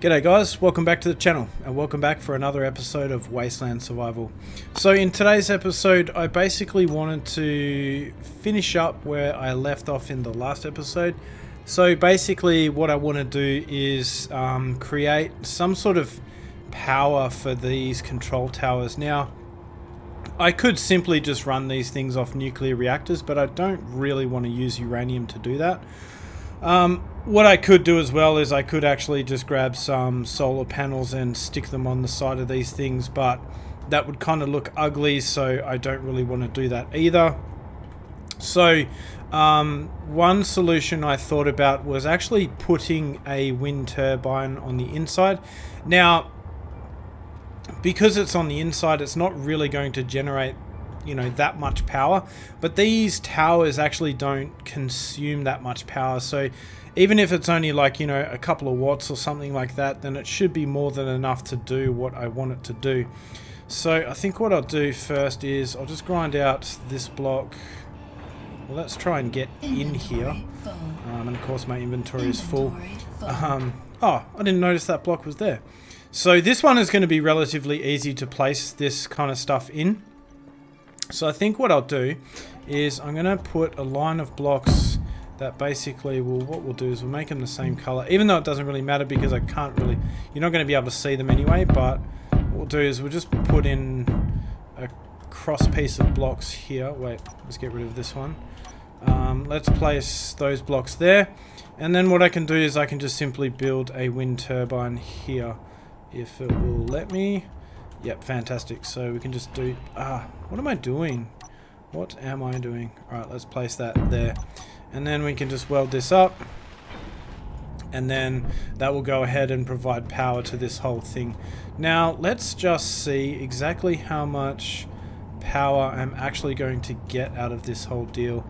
G'day guys, welcome back to the channel and welcome back for another episode of Wasteland Survival. So in today's episode I basically wanted to finish up where I left off in the last episode. So basically what I want to do is um, create some sort of power for these control towers. Now I could simply just run these things off nuclear reactors but I don't really want to use uranium to do that. Um, what I could do as well is I could actually just grab some solar panels and stick them on the side of these things, but that would kind of look ugly, so I don't really want to do that either. So, um, one solution I thought about was actually putting a wind turbine on the inside. Now, because it's on the inside, it's not really going to generate you know that much power. But these towers actually don't consume that much power. So even if it's only like you know a couple of watts or something like that then it should be more than enough to do what I want it to do. So I think what I'll do first is I'll just grind out this block. Well let's try and get in here. Um, and of course my inventory is full. Um, oh I didn't notice that block was there. So this one is going to be relatively easy to place this kind of stuff in so I think what I'll do is I'm going to put a line of blocks that basically will, what we'll do is we'll make them the same color, even though it doesn't really matter because I can't really, you're not going to be able to see them anyway, but what we'll do is we'll just put in a cross piece of blocks here. Wait, let's get rid of this one. Um, let's place those blocks there. And then what I can do is I can just simply build a wind turbine here if it will let me. Yep, fantastic. So we can just do... Ah, what am I doing? What am I doing? Alright, let's place that there. And then we can just weld this up. And then that will go ahead and provide power to this whole thing. Now, let's just see exactly how much power I'm actually going to get out of this whole deal.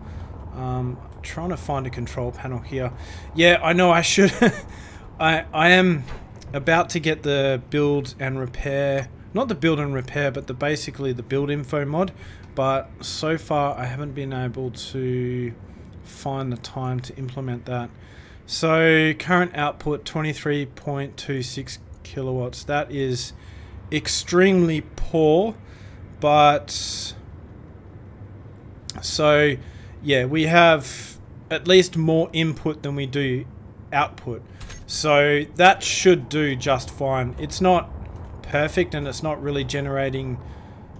Um, trying to find a control panel here. Yeah, I know I should... I, I am about to get the build and repair not the build and repair, but the basically the build info mod. But so far, I haven't been able to find the time to implement that. So current output 23.26 kilowatts. That is extremely poor, but so yeah, we have at least more input than we do output. So that should do just fine. It's not perfect and it's not really generating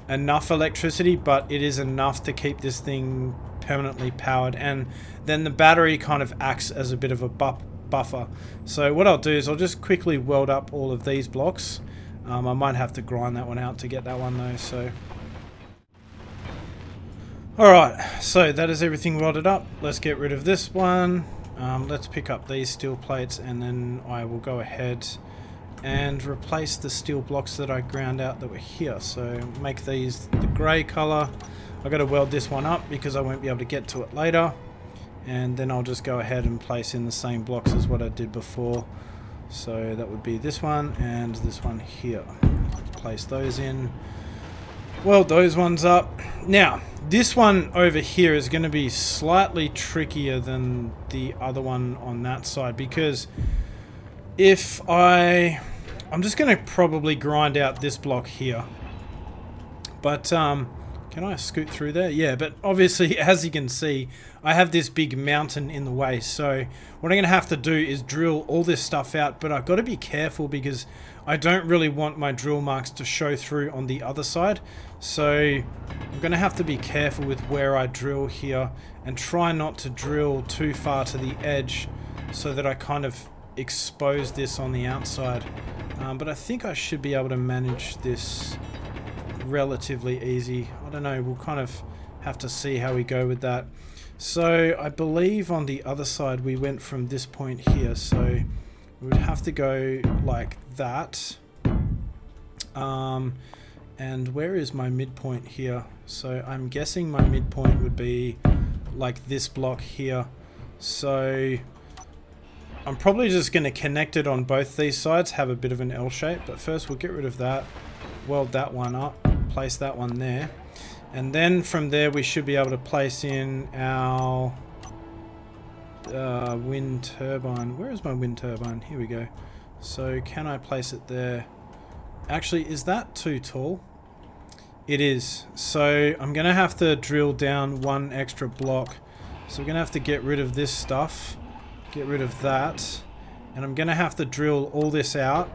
enough electricity, but it is enough to keep this thing permanently powered. And then the battery kind of acts as a bit of a bu buffer. So what I'll do is I'll just quickly weld up all of these blocks. Um, I might have to grind that one out to get that one though, so... Alright, so that is everything welded up. Let's get rid of this one. Um, let's pick up these steel plates and then I will go ahead and replace the steel blocks that I ground out that were here. So make these the grey colour. I've got to weld this one up because I won't be able to get to it later. And then I'll just go ahead and place in the same blocks as what I did before. So that would be this one and this one here. Let's place those in. Weld those ones up. Now, this one over here is going to be slightly trickier than the other one on that side because if I I'm just going to probably grind out this block here. But, um, can I scoot through there? Yeah, but obviously, as you can see, I have this big mountain in the way. So what I'm going to have to do is drill all this stuff out. But I've got to be careful because I don't really want my drill marks to show through on the other side. So I'm going to have to be careful with where I drill here and try not to drill too far to the edge so that I kind of expose this on the outside. Um, but I think I should be able to manage this relatively easy. I don't know, we'll kind of have to see how we go with that. So I believe on the other side we went from this point here, so we would have to go like that. Um, and where is my midpoint here? So I'm guessing my midpoint would be like this block here. So I'm probably just going to connect it on both these sides, have a bit of an L shape, but first we'll get rid of that, weld that one up, place that one there, and then from there we should be able to place in our uh, wind turbine. Where is my wind turbine? Here we go. So can I place it there? Actually, is that too tall? It is. So I'm going to have to drill down one extra block. So we're going to have to get rid of this stuff. Get rid of that. And I'm going to have to drill all this out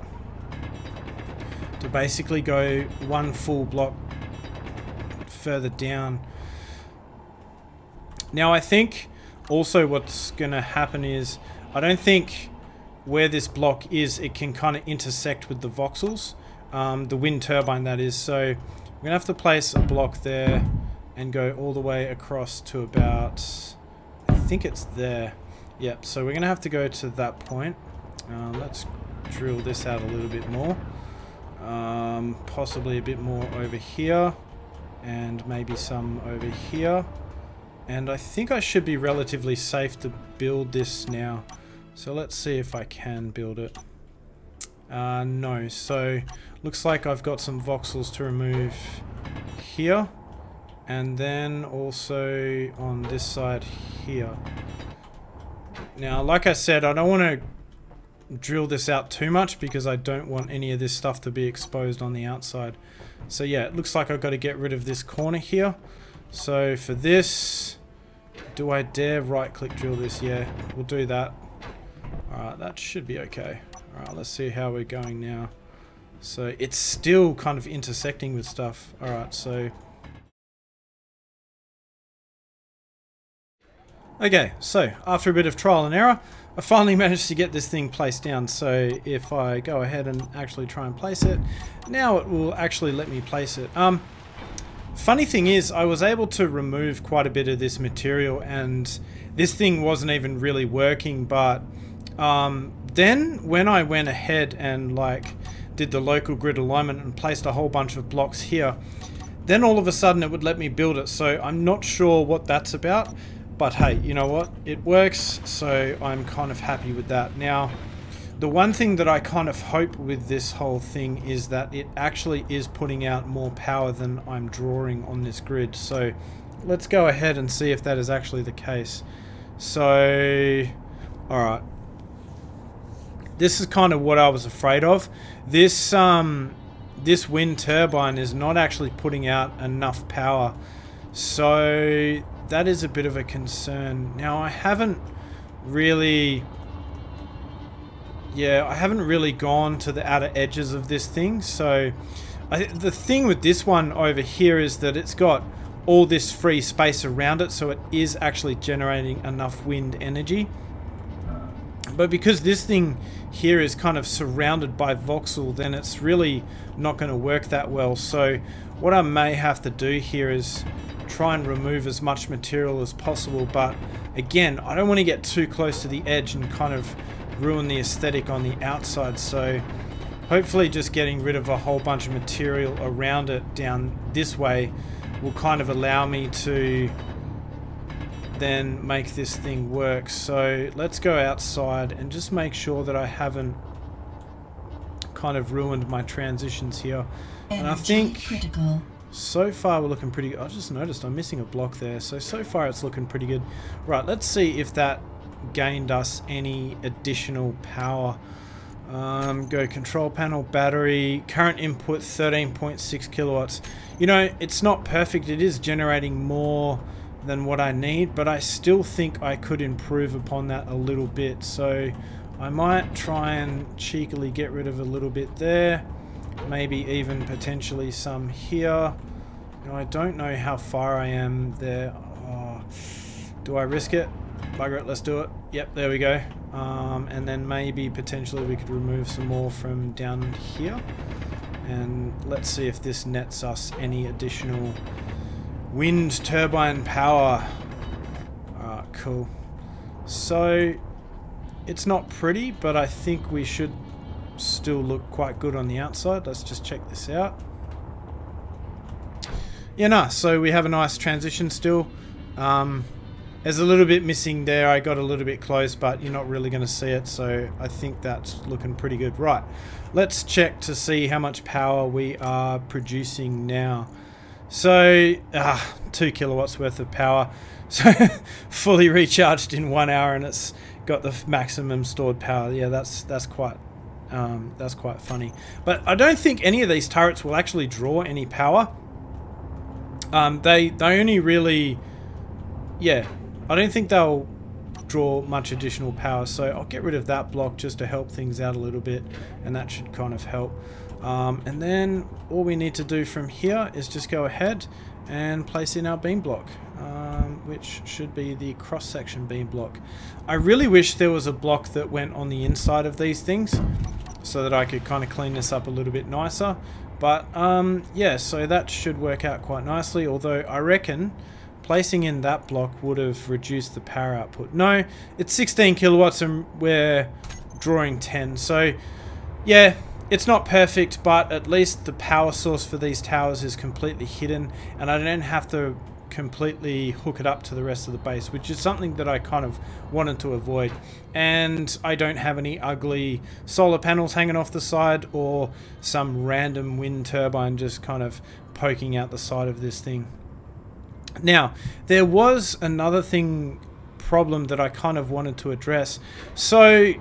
to basically go one full block further down. Now I think also what's going to happen is I don't think where this block is it can kind of intersect with the voxels. Um, the wind turbine that is. So we're to have to place a block there and go all the way across to about, I think it's there. Yep, so we're going to have to go to that point. Uh, let's drill this out a little bit more. Um, possibly a bit more over here and maybe some over here. And I think I should be relatively safe to build this now. So let's see if I can build it. Uh, no, so looks like I've got some voxels to remove here. And then also on this side here. Now, like I said, I don't want to drill this out too much because I don't want any of this stuff to be exposed on the outside. So yeah, it looks like I've got to get rid of this corner here. So for this, do I dare right click drill this? Yeah, we'll do that. Alright, that should be okay. Alright, let's see how we're going now. So it's still kind of intersecting with stuff. Alright, so... Okay, so after a bit of trial and error, I finally managed to get this thing placed down. So if I go ahead and actually try and place it, now it will actually let me place it. Um, funny thing is, I was able to remove quite a bit of this material and this thing wasn't even really working, but um, then when I went ahead and like did the local grid alignment and placed a whole bunch of blocks here, then all of a sudden it would let me build it. So I'm not sure what that's about. But hey, you know what? It works, so I'm kind of happy with that. Now, the one thing that I kind of hope with this whole thing is that it actually is putting out more power than I'm drawing on this grid. So let's go ahead and see if that is actually the case. So, alright. This is kind of what I was afraid of. This, um, this wind turbine is not actually putting out enough power. So that is a bit of a concern. Now, I haven't really... Yeah, I haven't really gone to the outer edges of this thing, so... I, the thing with this one over here is that it's got all this free space around it, so it is actually generating enough wind energy. But because this thing here is kind of surrounded by voxel, then it's really not going to work that well. So what I may have to do here is try and remove as much material as possible but again I don't want to get too close to the edge and kind of ruin the aesthetic on the outside so hopefully just getting rid of a whole bunch of material around it down this way will kind of allow me to then make this thing work so let's go outside and just make sure that I haven't kind of ruined my transitions here and I think critical. So far we're looking pretty good. I just noticed I'm missing a block there. So, so far it's looking pretty good. Right, let's see if that gained us any additional power. Um, go control panel, battery, current input 13.6 kilowatts. You know, it's not perfect. It is generating more than what I need, but I still think I could improve upon that a little bit. So I might try and cheekily get rid of a little bit there. Maybe even potentially some here. I don't know how far I am there. Oh, do I risk it? Bugger it, let's do it. Yep, there we go. Um, and then maybe potentially we could remove some more from down here. And let's see if this nets us any additional wind turbine power. Alright, cool. So, it's not pretty, but I think we should still look quite good on the outside. Let's just check this out. Yeah, no, so we have a nice transition still. Um, there's a little bit missing there. I got a little bit close, but you're not really going to see it. So I think that's looking pretty good. Right, let's check to see how much power we are producing now. So, ah, two kilowatts worth of power. So fully recharged in one hour and it's got the maximum stored power. Yeah, that's that's quite Um, that's quite funny. But I don't think any of these turrets will actually draw any power. Um, they, they only really... Yeah, I don't think they'll draw much additional power. So I'll get rid of that block just to help things out a little bit. And that should kind of help. Um, and then all we need to do from here is just go ahead and place in our beam block, um, which should be the cross-section beam block. I really wish there was a block that went on the inside of these things so that I could kind of clean this up a little bit nicer. But um, yeah, so that should work out quite nicely, although I reckon placing in that block would have reduced the power output. No, it's 16 kilowatts and we're drawing 10. So yeah, it's not perfect, but at least the power source for these towers is completely hidden and I don't have to completely hook it up to the rest of the base, which is something that I kind of wanted to avoid. And I don't have any ugly solar panels hanging off the side or some random wind turbine just kind of poking out the side of this thing. Now, there was another thing problem that I kind of wanted to address. So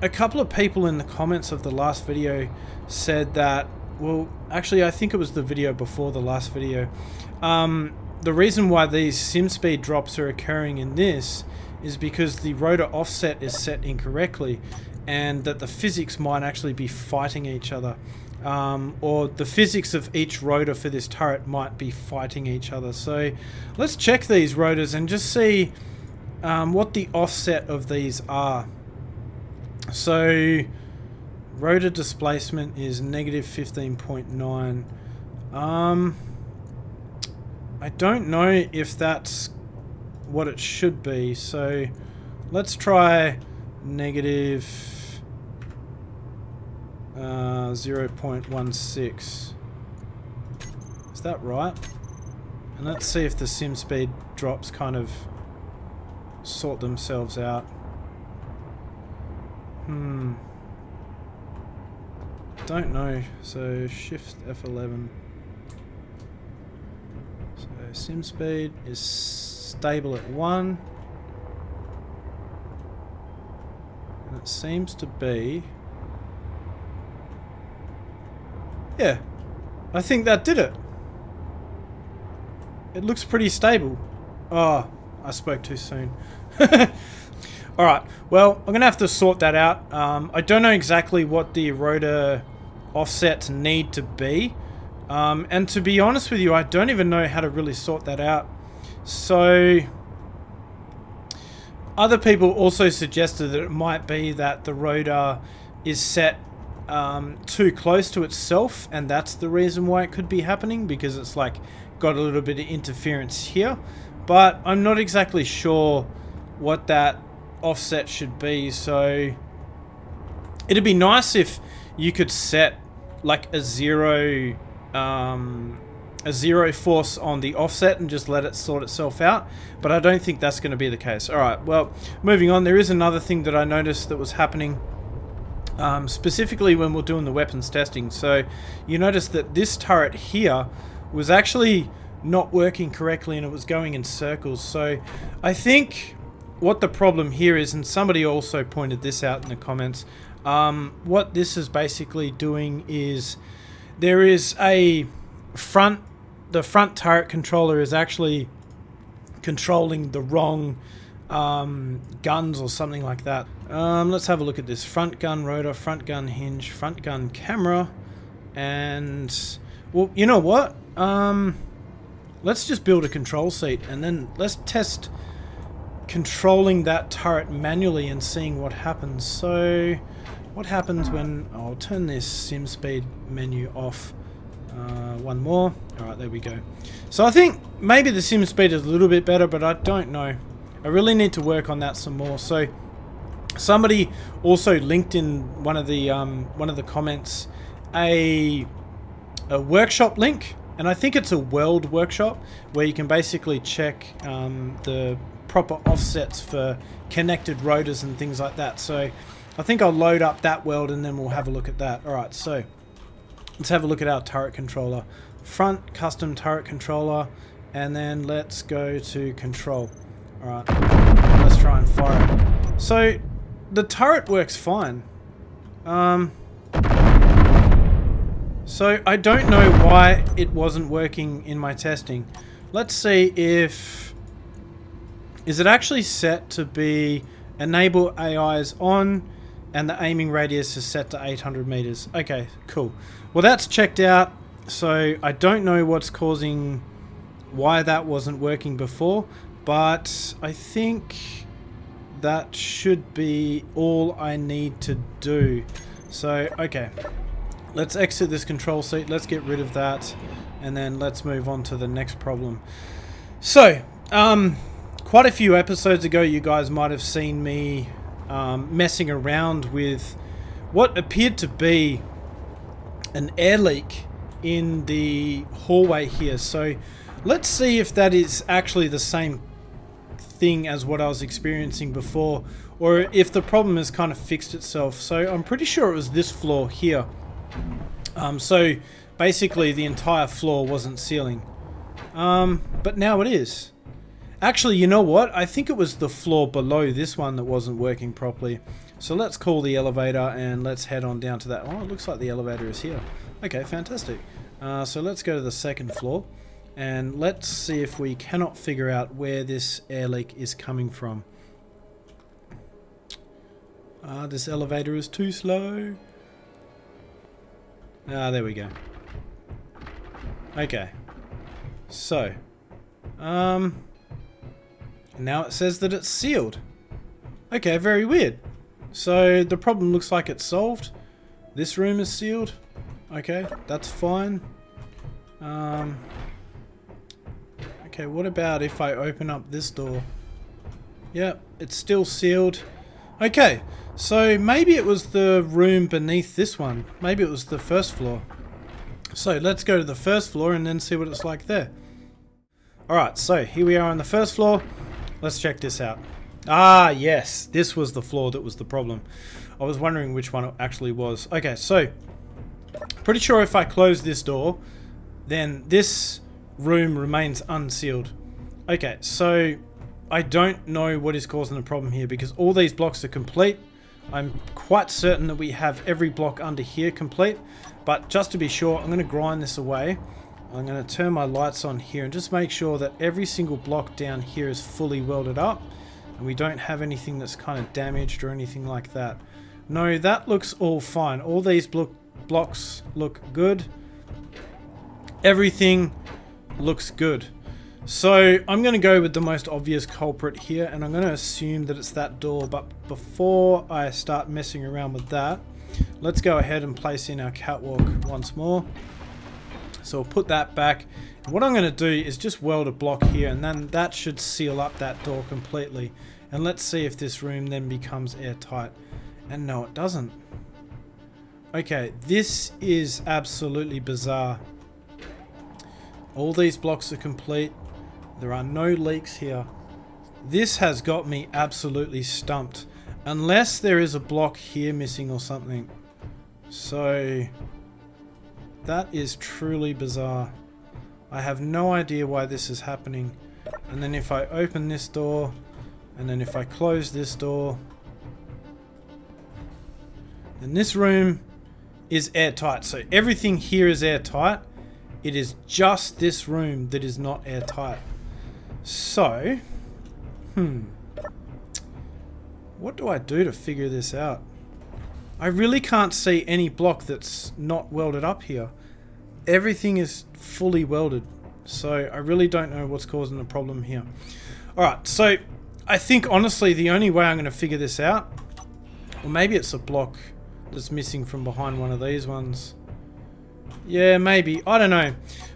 a couple of people in the comments of the last video said that, well, actually, I think it was the video before the last video. Um, the reason why these sim speed drops are occurring in this is because the rotor offset is set incorrectly and that the physics might actually be fighting each other. Um, or the physics of each rotor for this turret might be fighting each other. So let's check these rotors and just see um, what the offset of these are. So rotor displacement is negative 15.9. Um, I don't know if that's what it should be. So let's try negative, uh, 0.16. Is that right? And let's see if the sim speed drops kind of sort themselves out. Hmm. Don't know. So shift F11. Sim speed is stable at 1. And it seems to be... Yeah. I think that did it. It looks pretty stable. Oh, I spoke too soon. Alright, well, I'm going to have to sort that out. Um, I don't know exactly what the rotor offsets need to be. Um, and to be honest with you, I don't even know how to really sort that out. So, other people also suggested that it might be that the rotor is set um, too close to itself, and that's the reason why it could be happening, because it's like got a little bit of interference here. But I'm not exactly sure what that offset should be. So it'd be nice if you could set like a zero um, a zero force on the offset and just let it sort itself out but I don't think that's going to be the case. Alright well moving on there is another thing that I noticed that was happening um, specifically when we're doing the weapons testing. So you notice that this turret here was actually not working correctly and it was going in circles. So I think what the problem here is, and somebody also pointed this out in the comments, um, what this is basically doing is there is a front, the front turret controller is actually controlling the wrong um, guns or something like that. Um, let's have a look at this. Front gun rotor, front gun hinge, front gun camera, and, well, you know what? Um, let's just build a control seat and then let's test controlling that turret manually and seeing what happens. So what happens when I'll turn this sim speed menu off uh, one more? Alright there we go. So I think maybe the sim speed is a little bit better but I don't know. I really need to work on that some more. So somebody also linked in one of the um, one of the comments a a workshop link and I think it's a weld workshop where you can basically check um, the proper offsets for connected rotors and things like that. So I think I'll load up that weld and then we'll have a look at that. Alright, so let's have a look at our turret controller. Front custom turret controller and then let's go to control. Alright, let's try and fire it. So the turret works fine. Um, so I don't know why it wasn't working in my testing. Let's see if... Is it actually set to be enable AIs on and the aiming radius is set to 800 meters. Okay, cool. Well, that's checked out. So I don't know what's causing why that wasn't working before, but I think that should be all I need to do. So, okay. Let's exit this control seat. Let's get rid of that. And then let's move on to the next problem. So, um, quite a few episodes ago, you guys might have seen me um, messing around with what appeared to be an air leak in the hallway here. So, let's see if that is actually the same thing as what I was experiencing before or if the problem has kind of fixed itself. So I'm pretty sure it was this floor here. Um, so basically the entire floor wasn't sealing. Um, but now it is. Actually, you know what? I think it was the floor below this one that wasn't working properly. So let's call the elevator and let's head on down to that. Oh, it looks like the elevator is here. Okay, fantastic. Uh, so let's go to the second floor and let's see if we cannot figure out where this air leak is coming from. Ah, uh, this elevator is too slow. Ah, there we go. Okay. So. Um. Now it says that it's sealed. Okay, very weird. So the problem looks like it's solved. This room is sealed. Okay, that's fine. Um. Okay, what about if I open up this door? Yep, it's still sealed. Okay, so maybe it was the room beneath this one. Maybe it was the first floor. So let's go to the first floor and then see what it's like there. Alright, so here we are on the first floor. Let's check this out. Ah, yes, this was the floor that was the problem. I was wondering which one it actually was. Okay, so, pretty sure if I close this door, then this room remains unsealed. Okay, so I don't know what is causing the problem here because all these blocks are complete. I'm quite certain that we have every block under here complete. But just to be sure, I'm going to grind this away. I'm going to turn my lights on here and just make sure that every single block down here is fully welded up. And we don't have anything that's kind of damaged or anything like that. No, that looks all fine. All these blo blocks look good. Everything looks good. So I'm going to go with the most obvious culprit here and I'm going to assume that it's that door but before I start messing around with that let's go ahead and place in our catwalk once more. So we'll put that back. what I'm going to do is just weld a block here and then that should seal up that door completely. And let's see if this room then becomes airtight. And no it doesn't. Okay, this is absolutely bizarre. All these blocks are complete. There are no leaks here. This has got me absolutely stumped. Unless there is a block here missing or something. So... That is truly bizarre. I have no idea why this is happening. And then if I open this door, and then if I close this door, then this room is airtight. So everything here is airtight. It is just this room that is not airtight. So, hmm. What do I do to figure this out? I really can't see any block that's not welded up here. Everything is fully welded. So I really don't know what's causing the problem here. Alright, so I think honestly the only way I'm going to figure this out, or maybe it's a block that's missing from behind one of these ones. Yeah, maybe. I don't know.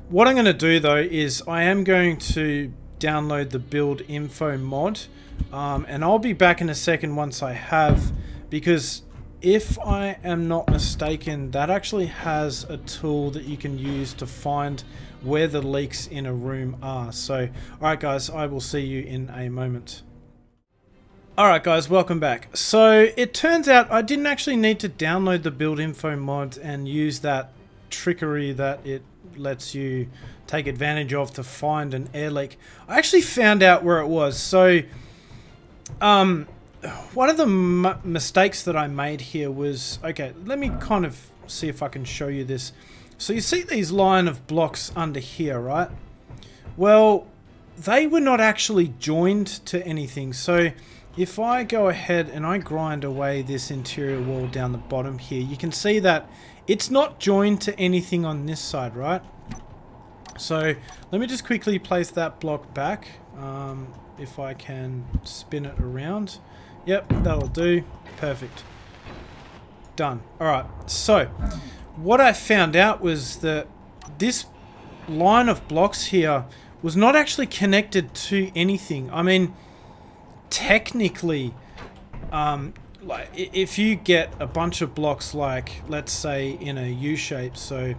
What I'm going to do though is I am going to download the build info mod um, and I'll be back in a second once I have because if I am not mistaken that actually has a tool that you can use to find where the leaks in a room are so alright guys I will see you in a moment Alright guys, welcome back. So it turns out I didn't actually need to download the build info mod and use that trickery that it lets you take advantage of to find an air leak. I actually found out where it was. So, um, one of the mistakes that I made here was okay. Let me kind of see if I can show you this. So you see these line of blocks under here, right? Well, they were not actually joined to anything. So if I go ahead and I grind away this interior wall down the bottom here, you can see that it's not joined to anything on this side, right? So let me just quickly place that block back. Um, if I can spin it around. Yep, that'll do. Perfect. Done. Alright, so what I found out was that this line of blocks here was not actually connected to anything. I mean, technically, um, like if you get a bunch of blocks like, let's say, in a U shape, so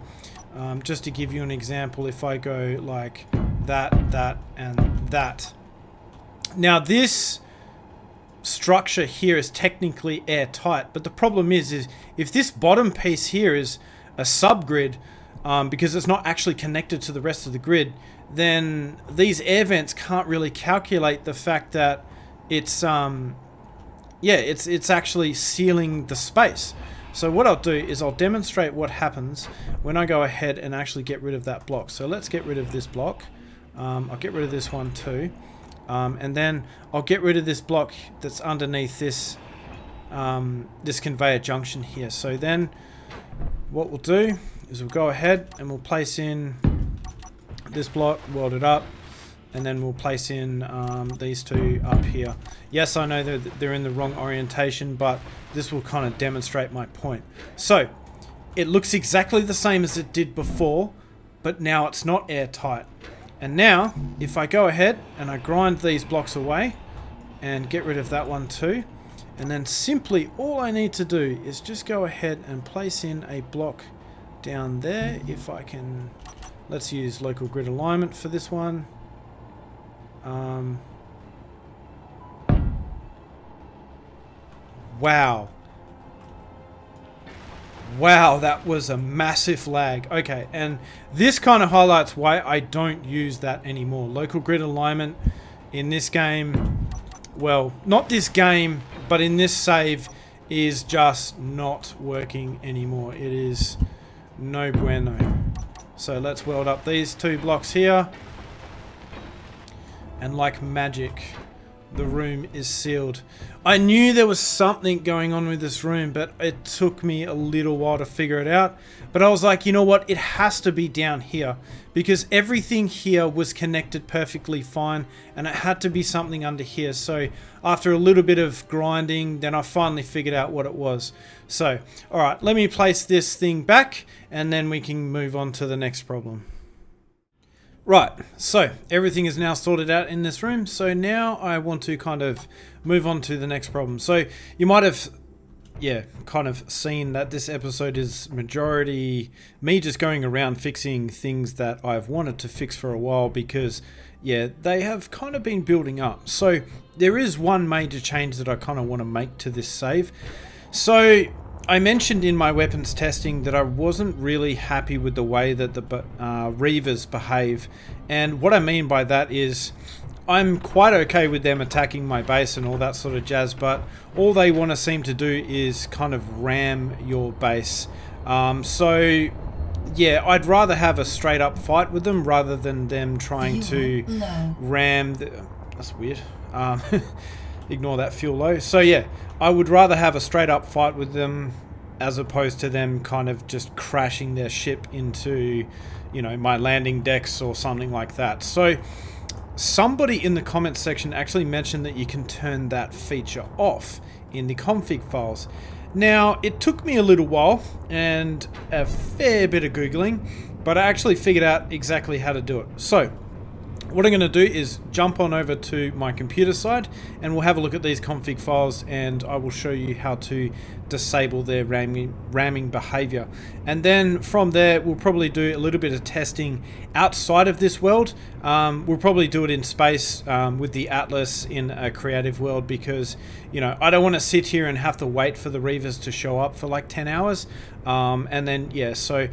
um, just to give you an example, if I go like that, that, and that. Now this structure here is technically airtight, but the problem is, is if this bottom piece here is a subgrid, um, because it's not actually connected to the rest of the grid, then these air vents can't really calculate the fact that it's, um, yeah, it's, it's actually sealing the space. So what I'll do is I'll demonstrate what happens when I go ahead and actually get rid of that block. So let's get rid of this block. Um, I'll get rid of this one too. Um, and then I'll get rid of this block that's underneath this um, this conveyor junction here. So then what we'll do is we'll go ahead and we'll place in this block, weld it up, and then we'll place in um, these two up here. Yes, I know that they're in the wrong orientation, but this will kind of demonstrate my point. So, it looks exactly the same as it did before, but now it's not airtight. And now, if I go ahead and I grind these blocks away and get rid of that one too, and then simply all I need to do is just go ahead and place in a block down there. If I can, let's use local grid alignment for this one. Um, wow. Wow, that was a massive lag. Okay, and this kind of highlights why I don't use that anymore. Local grid alignment in this game, well, not this game, but in this save is just not working anymore. It is no bueno. So let's weld up these two blocks here. And like magic, the room is sealed. I knew there was something going on with this room, but it took me a little while to figure it out. But I was like, you know what? It has to be down here because everything here was connected perfectly fine and it had to be something under here. So after a little bit of grinding, then I finally figured out what it was. So, all right, let me place this thing back and then we can move on to the next problem. Right, so everything is now sorted out in this room. So now I want to kind of move on to the next problem. So you might have, yeah, kind of seen that this episode is majority me just going around fixing things that I've wanted to fix for a while because, yeah, they have kind of been building up. So there is one major change that I kind of want to make to this save. So I mentioned in my weapons testing that I wasn't really happy with the way that the uh, Reavers behave. And what I mean by that is I'm quite okay with them attacking my base and all that sort of jazz, but all they want to seem to do is kind of ram your base. Um, so, yeah, I'd rather have a straight up fight with them rather than them trying to ram the... That's weird. Um, ignore that fuel low. So yeah, I would rather have a straight up fight with them as opposed to them kind of just crashing their ship into, you know, my landing decks or something like that. So somebody in the comments section actually mentioned that you can turn that feature off in the config files. Now, it took me a little while and a fair bit of Googling, but I actually figured out exactly how to do it. So, what I'm going to do is jump on over to my computer side and we'll have a look at these config files and I will show you how to disable their ramming, ramming behavior. And then from there, we'll probably do a little bit of testing outside of this world. Um, we'll probably do it in space um, with the Atlas in a creative world because, you know, I don't want to sit here and have to wait for the Reavers to show up for like 10 hours. Um, and then, yeah, so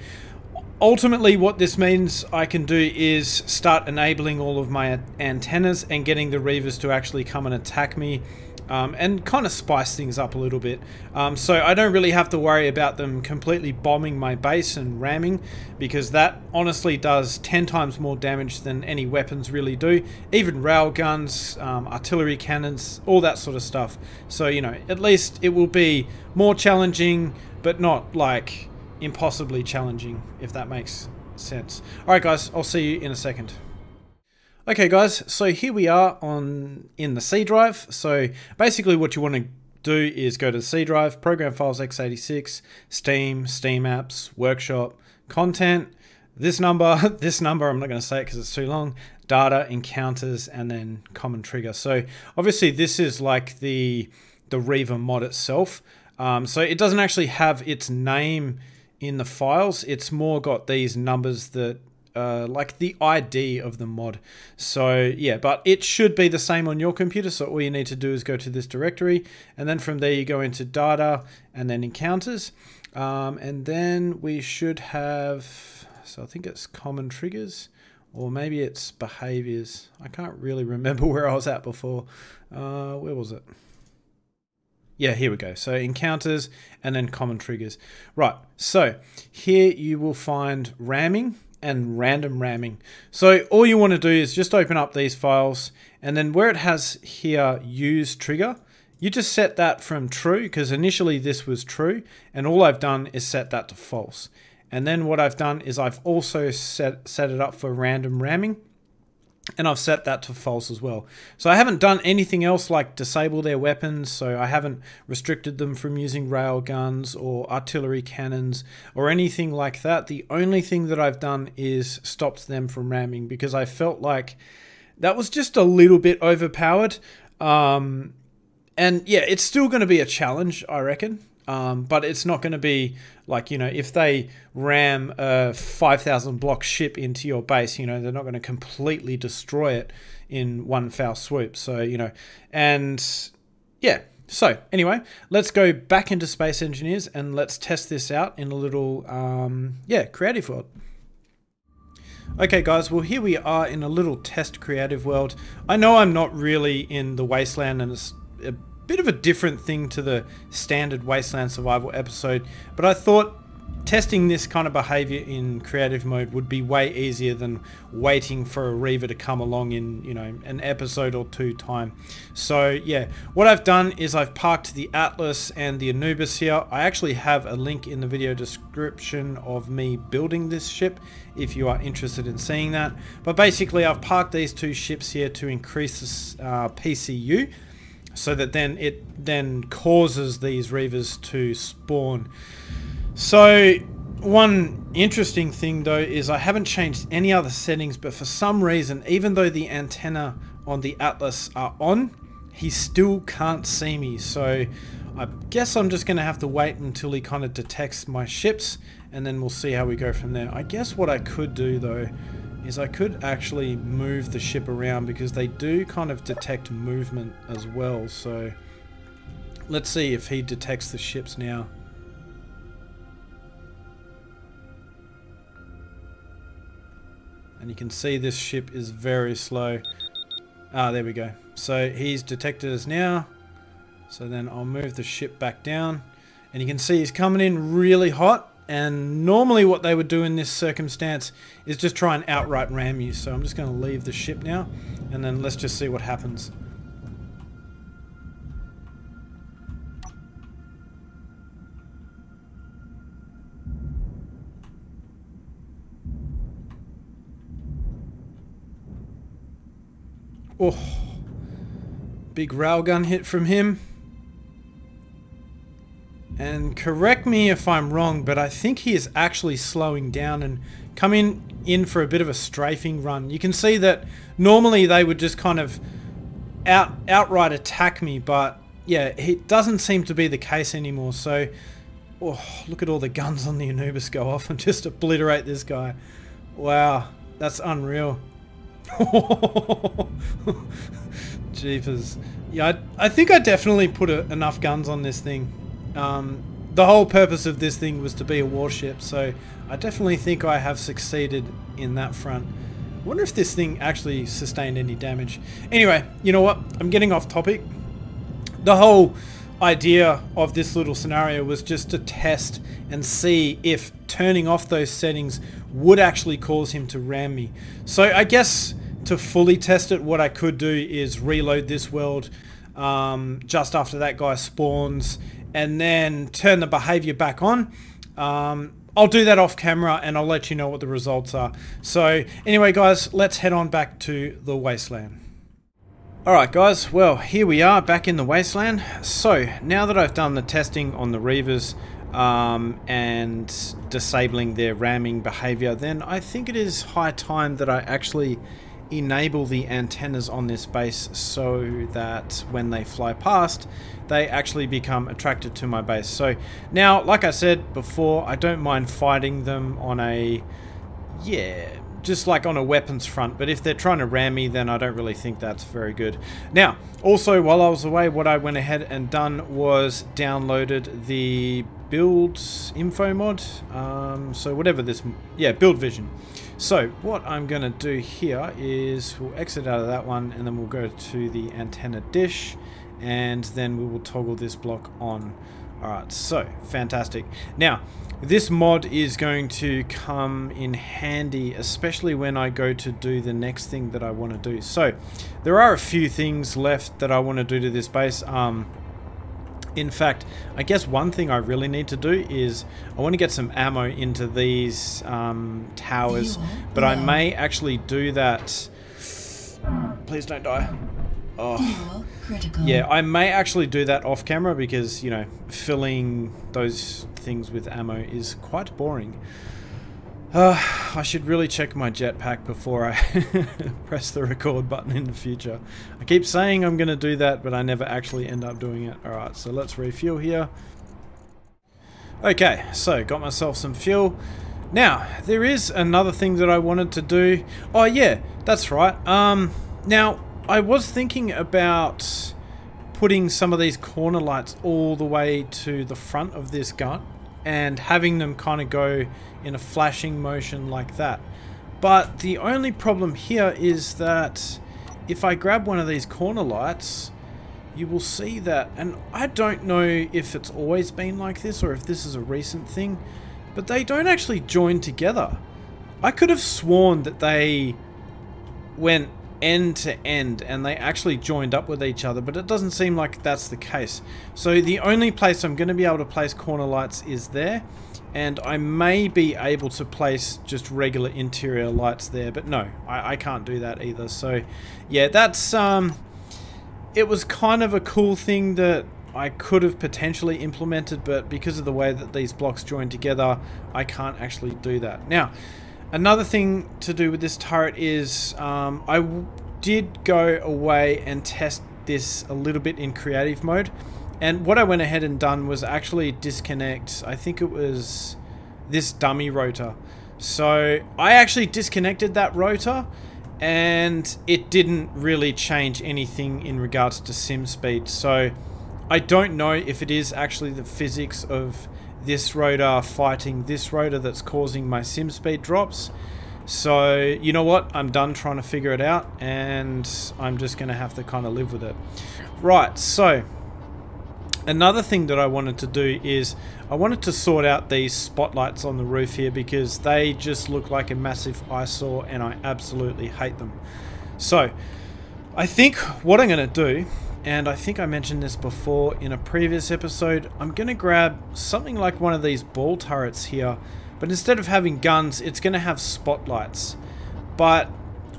ultimately what this means I can do is start enabling all of my antennas and getting the Reavers to actually come and attack me um, and kind of spice things up a little bit. Um, so I don't really have to worry about them completely bombing my base and ramming because that honestly does 10 times more damage than any weapons really do. Even rail guns, um, artillery cannons, all that sort of stuff. So, you know, at least it will be more challenging, but not like impossibly challenging, if that makes sense. Alright guys, I'll see you in a second. Okay guys, so here we are on in the C drive. So basically what you want to do is go to the C drive, program files x86, Steam, Steam apps, workshop, content, this number, this number, I'm not going to say it because it's too long, data, encounters, and then common trigger. So obviously this is like the, the Reaver mod itself. Um, so it doesn't actually have its name in the files. It's more got these numbers that uh, like the ID of the mod. So yeah, but it should be the same on your computer. So all you need to do is go to this directory and then from there you go into data and then encounters. Um, and then we should have, so I think it's common triggers or maybe it's behaviors. I can't really remember where I was at before. Uh, where was it? Yeah, here we go. So encounters and then common triggers. Right, so here you will find ramming and random ramming. So all you want to do is just open up these files and then where it has here use trigger, you just set that from true because initially this was true and all I've done is set that to false. And then what I've done is I've also set, set it up for random ramming and I've set that to false as well. So I haven't done anything else like disable their weapons, so I haven't restricted them from using rail guns or artillery cannons or anything like that. The only thing that I've done is stopped them from ramming because I felt like that was just a little bit overpowered. Um, and yeah, it's still going to be a challenge, I reckon. Um, but it's not going to be like, you know, if they ram a 5,000 block ship into your base, you know, they're not going to completely destroy it in one foul swoop. So, you know, and yeah. So, anyway, let's go back into Space Engineers and let's test this out in a little, um, yeah, creative world. Okay guys, well here we are in a little test creative world. I know I'm not really in the wasteland and it's bit of a different thing to the standard Wasteland Survival episode, but I thought testing this kind of behavior in creative mode would be way easier than waiting for a Reaver to come along in, you know, an episode or two time. So yeah, what I've done is I've parked the Atlas and the Anubis here. I actually have a link in the video description of me building this ship if you are interested in seeing that. But basically I've parked these two ships here to increase this uh, PCU so that then it then causes these reavers to spawn. So one interesting thing though is I haven't changed any other settings but for some reason even though the antenna on the Atlas are on he still can't see me so I guess I'm just gonna have to wait until he kind of detects my ships and then we'll see how we go from there. I guess what I could do though is I could actually move the ship around because they do kind of detect movement as well. So let's see if he detects the ships now. And you can see this ship is very slow. Ah, there we go. So he's detected us now. So then I'll move the ship back down. And you can see he's coming in really hot. And normally what they would do in this circumstance is just try and outright ram you. So I'm just going to leave the ship now and then let's just see what happens. Oh, big railgun hit from him. And correct me if I'm wrong, but I think he is actually slowing down and coming in for a bit of a strafing run. You can see that normally they would just kind of out outright attack me, but yeah, it doesn't seem to be the case anymore. So, oh, look at all the guns on the Anubis go off and just obliterate this guy. Wow, that's unreal. Jeepers. Yeah, I, I, think I definitely put a, enough guns on this thing. Um, the whole purpose of this thing was to be a warship, so I definitely think I have succeeded in that front. I wonder if this thing actually sustained any damage. Anyway, you know what? I'm getting off topic. the whole idea of this little scenario was just to test and see if turning off those settings would actually cause him to ram me. So I guess to fully test it, what I could do is reload this world um, just after that guy spawns and then turn the behavior back on. Um, I'll do that off camera and I'll let you know what the results are. So anyway guys, let's head on back to the wasteland. Alright guys, well here we are back in the wasteland. So now that I've done the testing on the Reavers um, and disabling their ramming behavior, then I think it is high time that I actually enable the antennas on this base so that when they fly past they actually become attracted to my base. So now, like I said before, I don't mind fighting them on a, yeah, just like on a weapons front, but if they're trying to ram me, then I don't really think that's very good. Now, also, while I was away, what I went ahead and done was downloaded the build info mod. Um, so whatever this, yeah, build vision. So what I'm going to do here is we'll exit out of that one and then we'll go to the antenna dish and then we will toggle this block on. Alright, so fantastic. Now, this mod is going to come in handy, especially when I go to do the next thing that I want to do. So, there are a few things left that I want to do to this base. Um, in fact, I guess one thing I really need to do is I want to get some ammo into these um, towers, but I may actually do that. Please don't die. Oh. Yeah, I may actually do that off camera because, you know, filling those things with ammo is quite boring. Uh, I should really check my jetpack before I press the record button in the future. Keep saying I'm going to do that, but I never actually end up doing it. Alright, so let's refuel here. Okay, so got myself some fuel. Now, there is another thing that I wanted to do. Oh yeah, that's right. Um, now, I was thinking about putting some of these corner lights all the way to the front of this gun and having them kind of go in a flashing motion like that. But the only problem here is that if I grab one of these corner lights, you will see that, and I don't know if it's always been like this or if this is a recent thing, but they don't actually join together. I could have sworn that they went end to end and they actually joined up with each other but it doesn't seem like that's the case so the only place I'm going to be able to place corner lights is there and I may be able to place just regular interior lights there but no I, I can't do that either so yeah that's um it was kind of a cool thing that I could have potentially implemented but because of the way that these blocks join together I can't actually do that now Another thing to do with this turret is um, I did go away and test this a little bit in creative mode. And what I went ahead and done was actually disconnect, I think it was this dummy rotor. So I actually disconnected that rotor and it didn't really change anything in regards to sim speed. So I don't know if it is actually the physics of this rotor fighting this rotor that's causing my sim speed drops. So, you know what? I'm done trying to figure it out and I'm just going to have to kind of live with it. Right, so another thing that I wanted to do is I wanted to sort out these spotlights on the roof here because they just look like a massive eyesore and I absolutely hate them. So, I think what I'm going to do and I think I mentioned this before in a previous episode, I'm going to grab something like one of these ball turrets here, but instead of having guns, it's going to have spotlights. But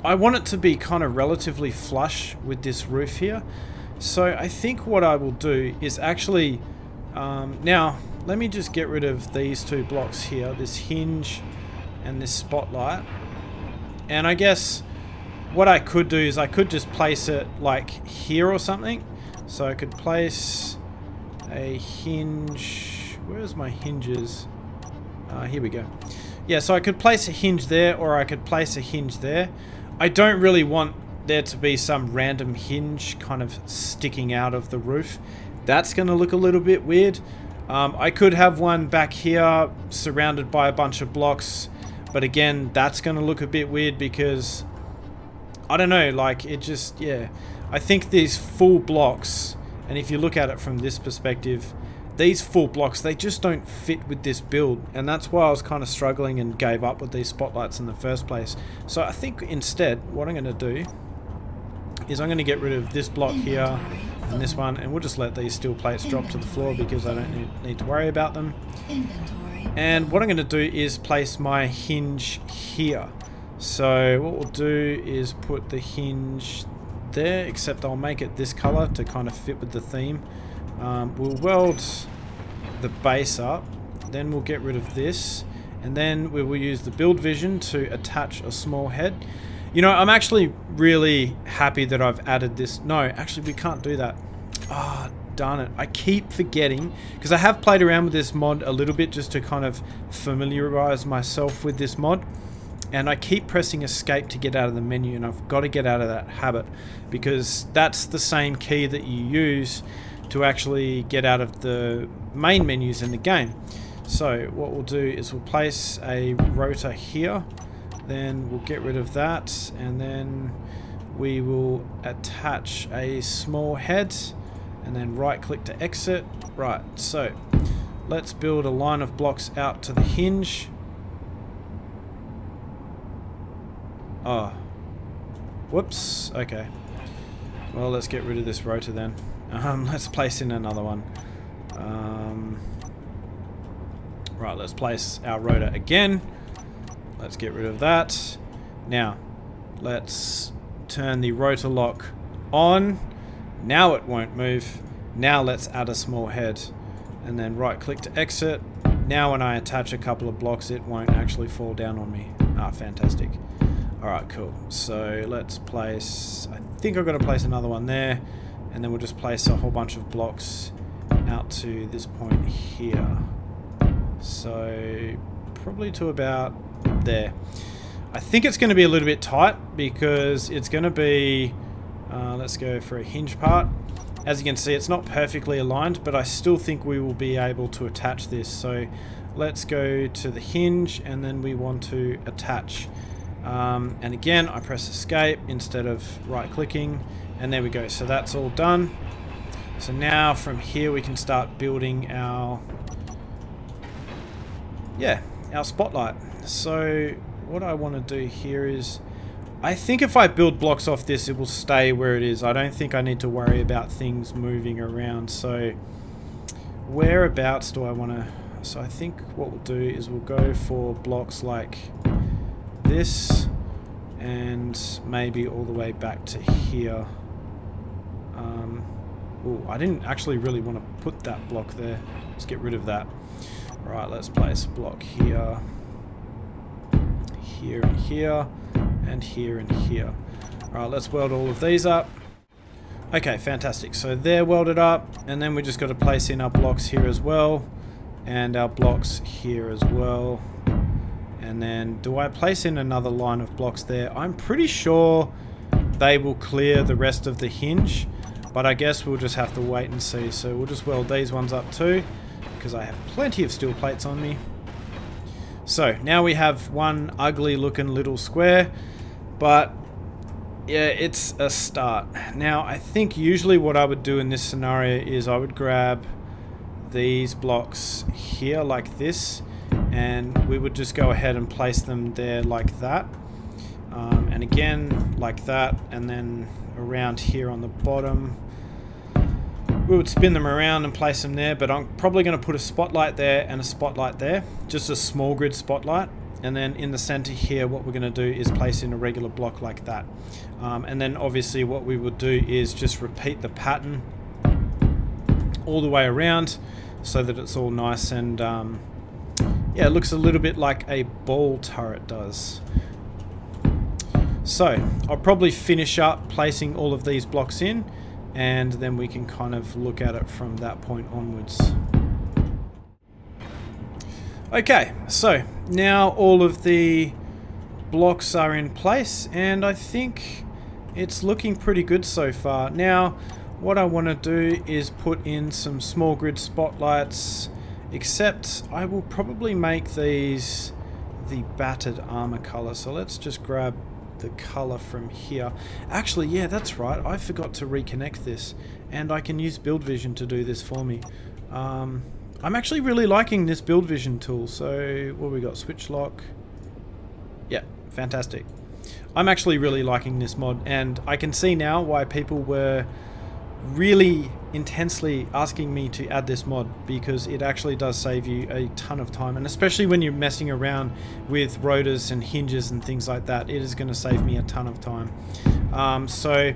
I want it to be kind of relatively flush with this roof here. So I think what I will do is actually, um, now let me just get rid of these two blocks here, this hinge and this spotlight. And I guess what I could do is I could just place it like here or something. So I could place a hinge. Where's my hinges? Uh, here we go. Yeah, so I could place a hinge there or I could place a hinge there. I don't really want there to be some random hinge kind of sticking out of the roof. That's going to look a little bit weird. Um, I could have one back here surrounded by a bunch of blocks. But again, that's going to look a bit weird because I don't know, like, it just, yeah. I think these full blocks And if you look at it from this perspective, these full blocks, they just don't fit with this build. And that's why I was kind of struggling and gave up with these spotlights in the first place. So I think instead, what I'm going to do is I'm going to get rid of this block here and this one and we'll just let these steel plates drop to the floor because I don't need, need to worry about them. And what I'm going to do is place my hinge here. So what we'll do is put the hinge there, except I'll make it this color to kind of fit with the theme. Um, we'll weld the base up, then we'll get rid of this, and then we will use the build vision to attach a small head. You know, I'm actually really happy that I've added this. No, actually we can't do that. Ah, oh, darn it. I keep forgetting, because I have played around with this mod a little bit just to kind of familiarize myself with this mod. And I keep pressing escape to get out of the menu and I've got to get out of that habit because that's the same key that you use to actually get out of the main menus in the game. So what we'll do is we'll place a rotor here then we'll get rid of that and then we will attach a small head and then right click to exit. Right so let's build a line of blocks out to the hinge. Oh whoops okay. Well let's get rid of this rotor then. Um, let's place in another one. Um, right let's place our rotor again Let's get rid of that. Now, let's turn the rotor lock on. Now it won't move. Now let's add a small head. And then right click to exit. Now when I attach a couple of blocks, it won't actually fall down on me. Ah, fantastic. Alright, cool. So let's place... I think I've got to place another one there. And then we'll just place a whole bunch of blocks out to this point here. So probably to about there. I think it's going to be a little bit tight because it's going to be, uh, let's go for a hinge part. As you can see, it's not perfectly aligned, but I still think we will be able to attach this. So let's go to the hinge and then we want to attach. Um, and again, I press escape instead of right clicking and there we go. So that's all done. So now from here we can start building our, yeah, our spotlight. So what I want to do here is I think if I build blocks off this it will stay where it is. I don't think I need to worry about things moving around. So whereabouts do I want to... So I think what we'll do is we'll go for blocks like this and maybe all the way back to here. Um, oh, I didn't actually really want to put that block there. Let's get rid of that. Right, let's place a block here, here and here, and here and here. Alright, let's weld all of these up. Okay, fantastic. So they're welded up, and then we just got to place in our blocks here as well, and our blocks here as well. And then, do I place in another line of blocks there? I'm pretty sure they will clear the rest of the hinge, but I guess we'll just have to wait and see. So we'll just weld these ones up too because I have plenty of steel plates on me. So now we have one ugly looking little square, but yeah, it's a start. Now I think usually what I would do in this scenario is I would grab these blocks here like this and we would just go ahead and place them there like that. Um, and again like that and then around here on the bottom we would spin them around and place them there, but I'm probably going to put a spotlight there and a spotlight there, just a small grid spotlight. And then in the center here, what we're going to do is place in a regular block like that. Um, and then obviously what we would do is just repeat the pattern all the way around so that it's all nice and um, yeah, it looks a little bit like a ball turret does. So I'll probably finish up placing all of these blocks in and then we can kind of look at it from that point onwards. Okay, so now all of the blocks are in place and I think it's looking pretty good so far. Now, what I want to do is put in some small grid spotlights, except I will probably make these the battered armor color. So let's just grab the color from here. Actually, yeah, that's right. I forgot to reconnect this. And I can use Build Vision to do this for me. Um, I'm actually really liking this Build Vision tool. So, what we got? Switch lock. Yeah, fantastic. I'm actually really liking this mod. And I can see now why people were really intensely asking me to add this mod because it actually does save you a ton of time. And especially when you're messing around with rotors and hinges and things like that it is going to save me a ton of time. Um, so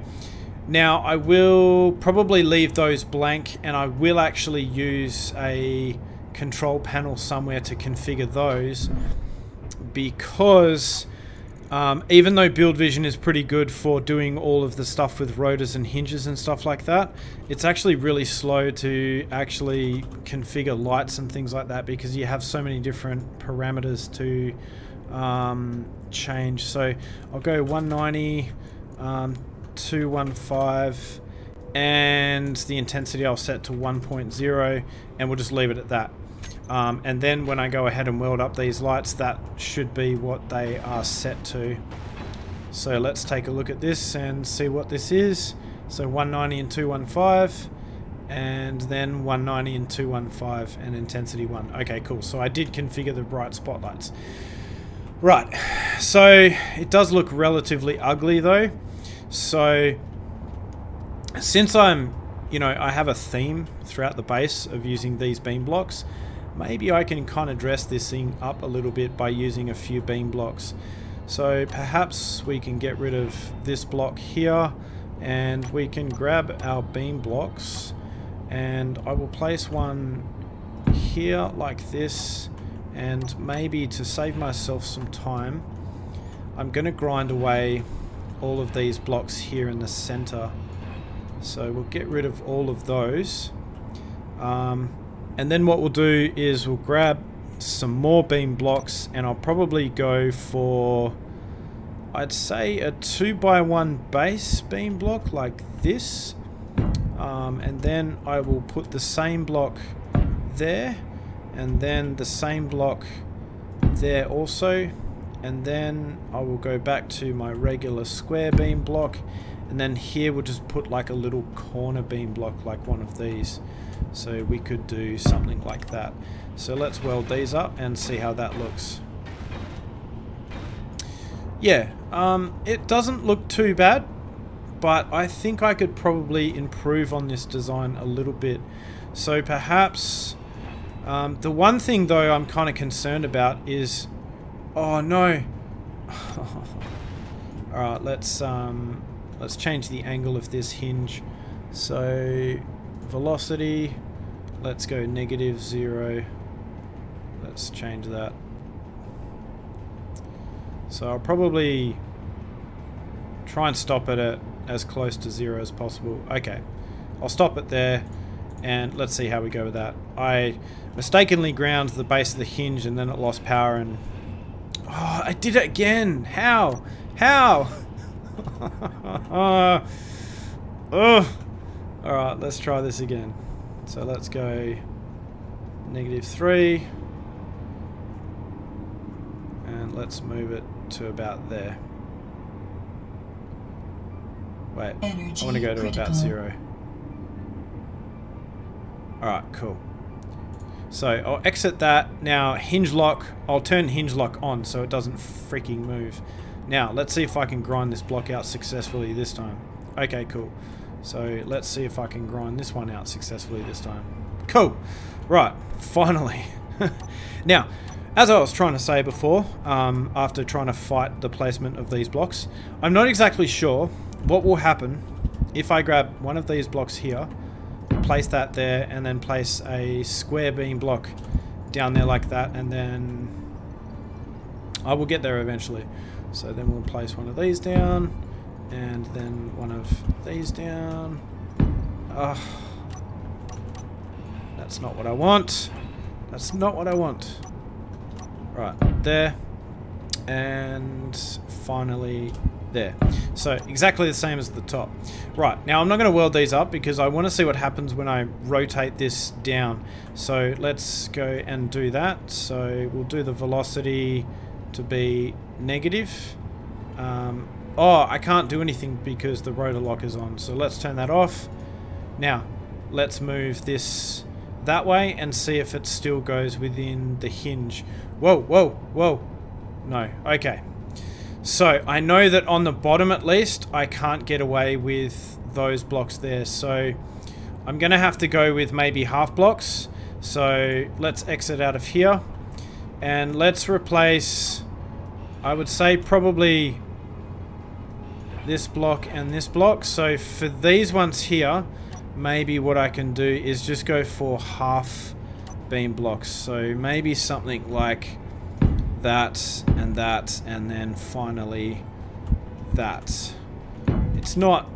now I will probably leave those blank and I will actually use a control panel somewhere to configure those because um, even though Build Vision is pretty good for doing all of the stuff with rotors and hinges and stuff like that, it's actually really slow to actually configure lights and things like that because you have so many different parameters to um, change. So I'll go 190, um, 215, and the intensity I'll set to 1.0 and we'll just leave it at that. Um, and then when I go ahead and weld up these lights, that should be what they are set to. So let's take a look at this and see what this is. So 190 and 215 and then 190 and 215 and intensity 1. Okay, cool. So I did configure the bright spotlights. Right, so it does look relatively ugly though. So since I'm, you know, I have a theme throughout the base of using these beam blocks, maybe I can kind of dress this thing up a little bit by using a few beam blocks. So perhaps we can get rid of this block here and we can grab our beam blocks and I will place one here like this and maybe to save myself some time I'm going to grind away all of these blocks here in the center so we'll get rid of all of those um, and then what we'll do is we'll grab some more beam blocks and I'll probably go for I'd say a 2 by one base beam block like this. Um, and then I will put the same block there and then the same block there also. And then I will go back to my regular square beam block. And then here we'll just put like a little corner beam block like one of these so we could do something like that. So let's weld these up and see how that looks. Yeah, um, it doesn't look too bad, but I think I could probably improve on this design a little bit. So perhaps... Um, the one thing though I'm kind of concerned about is... Oh no! Alright, let's, um, let's change the angle of this hinge. So, velocity, let's go negative zero. Let's change that. So I'll probably try and stop it at as close to zero as possible. Okay, I'll stop it there and let's see how we go with that. I mistakenly ground the base of the hinge and then it lost power and... Oh, I did it again! How? How? oh. Alright, let's try this again. So let's go negative 3 and let's move it to about there. Wait, Energy I want to go to critical. about 0. Alright, cool. So I'll exit that. Now hinge lock, I'll turn hinge lock on so it doesn't freaking move. Now let's see if I can grind this block out successfully this time. Okay, cool. So let's see if I can grind this one out successfully this time. Cool. Right, finally. now, as I was trying to say before, um, after trying to fight the placement of these blocks, I'm not exactly sure what will happen if I grab one of these blocks here, place that there, and then place a square beam block down there like that, and then I will get there eventually. So then we'll place one of these down, and then one of these down. Ugh. That's not what I want. That's not what I want. Right, there. And finally there. So exactly the same as the top. Right, now I'm not going to weld these up because I want to see what happens when I rotate this down. So let's go and do that. So we'll do the velocity to be negative. Um, Oh, I can't do anything because the rotor lock is on. So let's turn that off. Now, let's move this that way and see if it still goes within the hinge. Whoa, whoa, whoa. No, okay. So, I know that on the bottom at least, I can't get away with those blocks there. So, I'm going to have to go with maybe half blocks. So, let's exit out of here. And let's replace, I would say probably this block and this block. So, for these ones here, maybe what I can do is just go for half beam blocks. So, maybe something like that and that and then finally that. It's not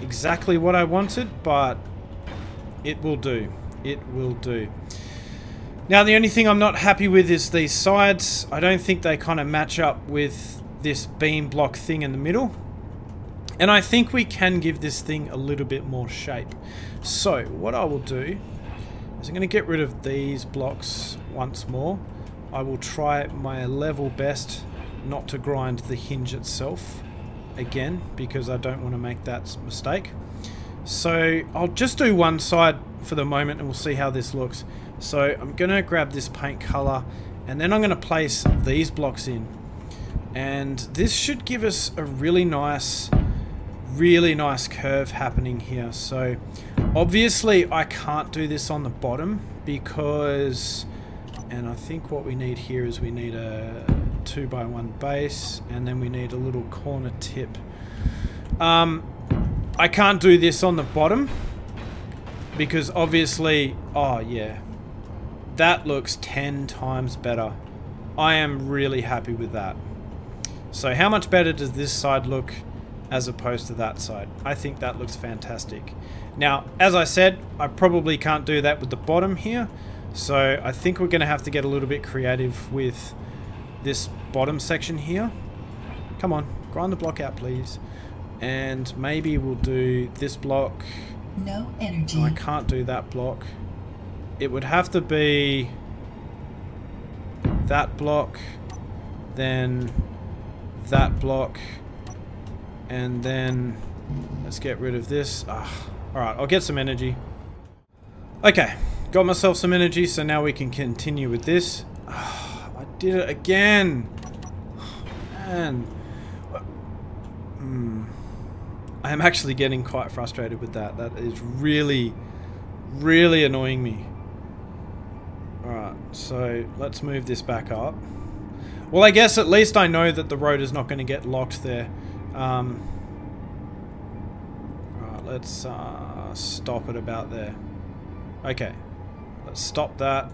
exactly what I wanted, but it will do. It will do. Now the only thing I'm not happy with is these sides. I don't think they kind of match up with this beam block thing in the middle. And I think we can give this thing a little bit more shape. So what I will do is I'm going to get rid of these blocks once more. I will try my level best not to grind the hinge itself again because I don't want to make that mistake. So I'll just do one side for the moment and we'll see how this looks. So I'm going to grab this paint color and then I'm going to place these blocks in. And this should give us a really nice, really nice curve happening here. So obviously I can't do this on the bottom because and I think what we need here is we need a 2 by one base and then we need a little corner tip. Um, I can't do this on the bottom because obviously, oh yeah, that looks 10 times better. I am really happy with that. So how much better does this side look as opposed to that side? I think that looks fantastic. Now, as I said, I probably can't do that with the bottom here so I think we're going to have to get a little bit creative with this bottom section here. Come on, grind the block out, please. And maybe we'll do this block. No energy. No, I can't do that block. It would have to be that block, then that block, and then let's get rid of this. Ah, Alright, I'll get some energy. Okay, Got myself some energy, so now we can continue with this. Oh, I did it again. man. Hmm. I am actually getting quite frustrated with that. That is really, really annoying me. Alright, so let's move this back up. Well, I guess at least I know that the road is not going to get locked there. Um, Alright, let's uh, stop it about there. Okay, Let's stop that.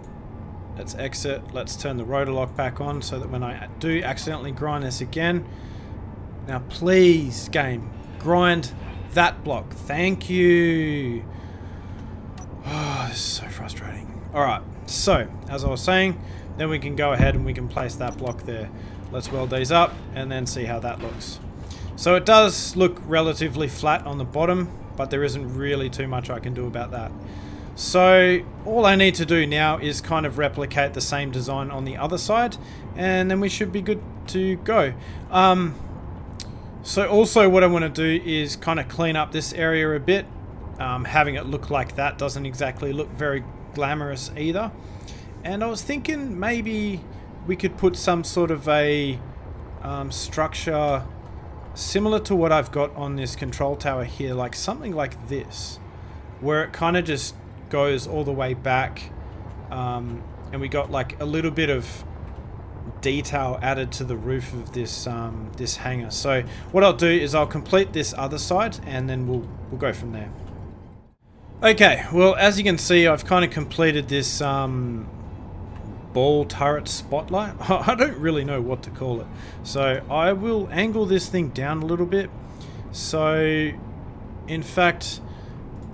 Let's exit. Let's turn the rotor lock back on so that when I do accidentally grind this again. Now please, game, grind that block. Thank you. Oh, this is so frustrating. Alright, so, as I was saying, then we can go ahead and we can place that block there. Let's weld these up and then see how that looks. So it does look relatively flat on the bottom, but there isn't really too much I can do about that. So all I need to do now is kind of replicate the same design on the other side and then we should be good to go. Um, so also what I want to do is kind of clean up this area a bit. Um, having it look like that doesn't exactly look very glamorous either. And I was thinking maybe we could put some sort of a um, structure similar to what I've got on this control tower here, like something like this, where it kind of just goes all the way back um, and we got like a little bit of detail added to the roof of this um, this hangar. So what I'll do is I'll complete this other side and then we'll we'll go from there. Okay well as you can see I've kind of completed this um, ball turret spotlight I don't really know what to call it so I will angle this thing down a little bit so in fact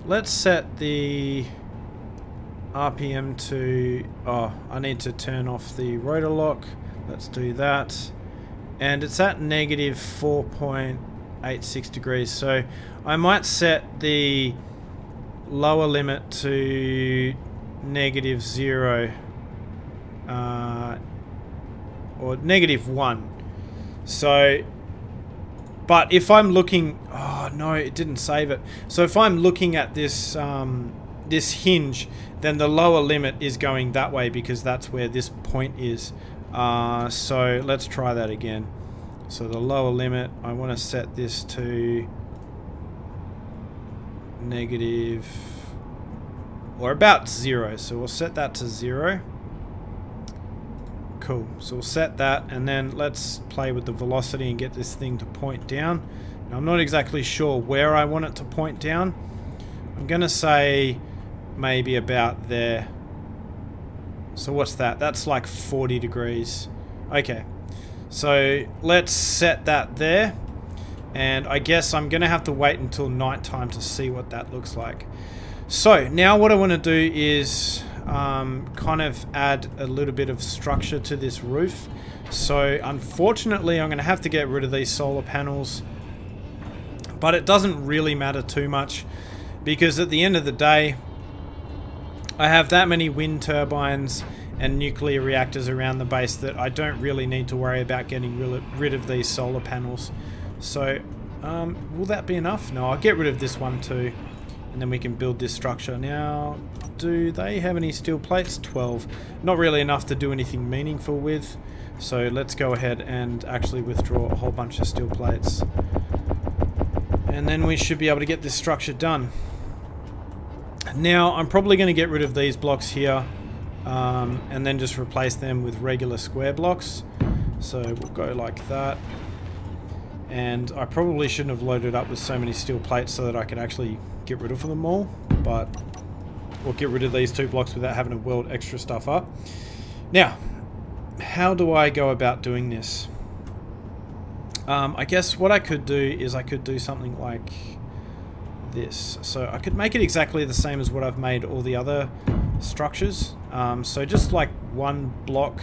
let's set the RPM to... Oh, I need to turn off the rotor lock. Let's do that. And it's at negative 4.86 degrees. So I might set the lower limit to negative 0 uh, or negative 1. So But if I'm looking... Oh, no, it didn't save it. So if I'm looking at this, um, this hinge, then the lower limit is going that way because that's where this point is. Uh, so let's try that again. So the lower limit, I want to set this to negative or about zero. So we'll set that to zero. Cool. So we'll set that and then let's play with the velocity and get this thing to point down. Now, I'm not exactly sure where I want it to point down. I'm going to say maybe about there. So what's that? That's like 40 degrees. Okay. So let's set that there. And I guess I'm going to have to wait until nighttime to see what that looks like. So now what I want to do is um, kind of add a little bit of structure to this roof. So unfortunately I'm going to have to get rid of these solar panels. But it doesn't really matter too much because at the end of the day I have that many wind turbines and nuclear reactors around the base that I don't really need to worry about getting rid of these solar panels. So, um, will that be enough? No, I'll get rid of this one too. And then we can build this structure. Now, do they have any steel plates? 12. Not really enough to do anything meaningful with. So let's go ahead and actually withdraw a whole bunch of steel plates. And then we should be able to get this structure done. Now, I'm probably going to get rid of these blocks here. Um, and then just replace them with regular square blocks. So we'll go like that and I probably shouldn't have loaded up with so many steel plates so that I could actually get rid of them all, but we'll get rid of these two blocks without having to weld extra stuff up. Now, how do I go about doing this? Um, I guess what I could do is I could do something like this. So I could make it exactly the same as what I've made all the other structures. Um, so just like one block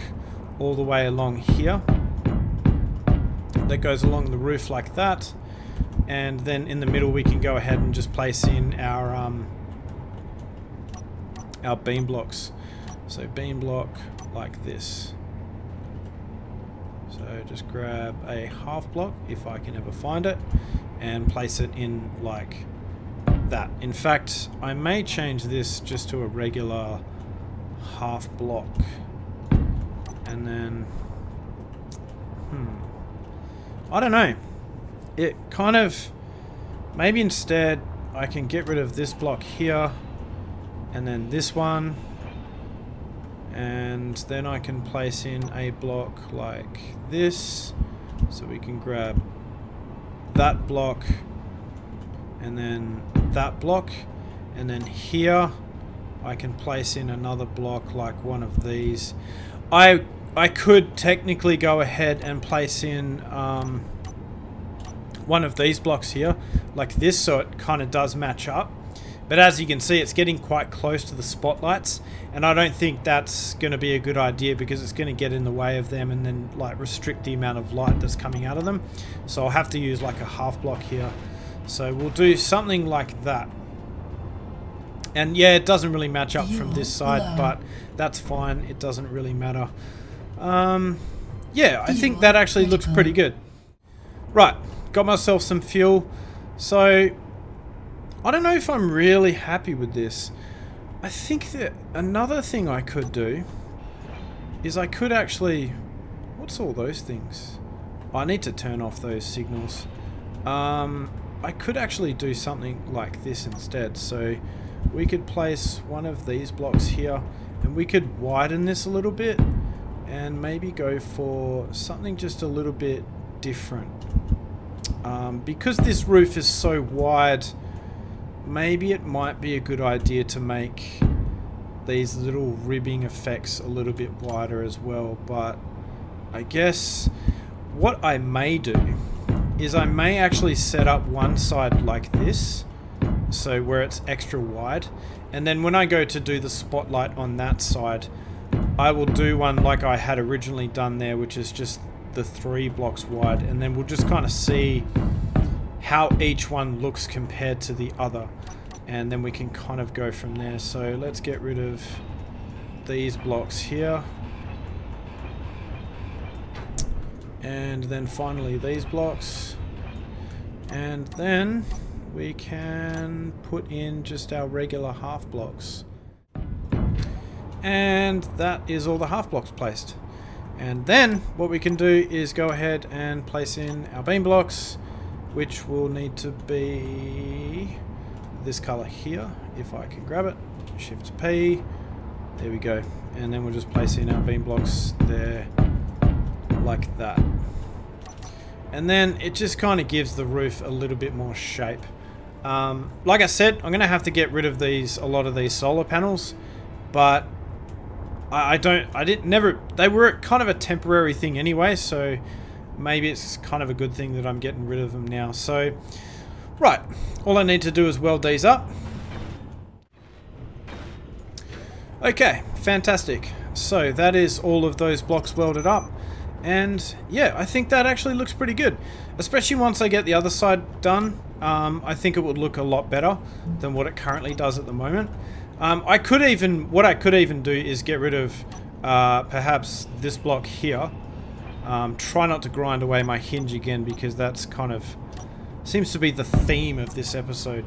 all the way along here that goes along the roof like that. And then in the middle we can go ahead and just place in our um, our beam blocks. So beam block like this. So just grab a half block if I can ever find it and place it in like that. In fact, I may change this just to a regular half block and then hmm I don't know. It kind of... Maybe instead I can get rid of this block here. And then this one. And then I can place in a block like this. So we can grab that block. And then that block. And then here I can place in another block like one of these. I I could technically go ahead and place in um, one of these blocks here, like this, so it kind of does match up. But as you can see, it's getting quite close to the spotlights, and I don't think that's going to be a good idea because it's going to get in the way of them and then like restrict the amount of light that's coming out of them. So I'll have to use like a half block here. So we'll do something like that. And yeah, it doesn't really match up from this side, but that's fine. It doesn't really matter. Um, yeah, I think that actually looks pretty good. Right, got myself some fuel. So, I don't know if I'm really happy with this. I think that another thing I could do is I could actually... What's all those things? I need to turn off those signals. Um, I could actually do something like this instead. So we could place one of these blocks here and we could widen this a little bit and maybe go for something just a little bit different. Um, because this roof is so wide, maybe it might be a good idea to make these little ribbing effects a little bit wider as well. But I guess what I may do is I may actually set up one side like this so where it's extra wide and then when I go to do the spotlight on that side I will do one like I had originally done there, which is just the three blocks wide, and then we'll just kind of see how each one looks compared to the other, and then we can kind of go from there. So let's get rid of these blocks here. And then finally these blocks. And then we can put in just our regular half blocks. And that is all the half blocks placed. And then what we can do is go ahead and place in our beam blocks, which will need to be this color here, if I can grab it. Shift P, there we go. And then we'll just place in our beam blocks there like that. And then it just kind of gives the roof a little bit more shape. Um, like I said, I'm going to have to get rid of these, a lot of these solar panels, but I, I don't, I didn't, never, they were kind of a temporary thing anyway, so maybe it's kind of a good thing that I'm getting rid of them now. So, right, all I need to do is weld these up. Okay, fantastic. So that is all of those blocks welded up. And yeah, I think that actually looks pretty good. Especially once I get the other side done, um, I think it would look a lot better than what it currently does at the moment. Um, I could even, what I could even do is get rid of uh, perhaps this block here. Um, try not to grind away my hinge again because that's kind of, seems to be the theme of this episode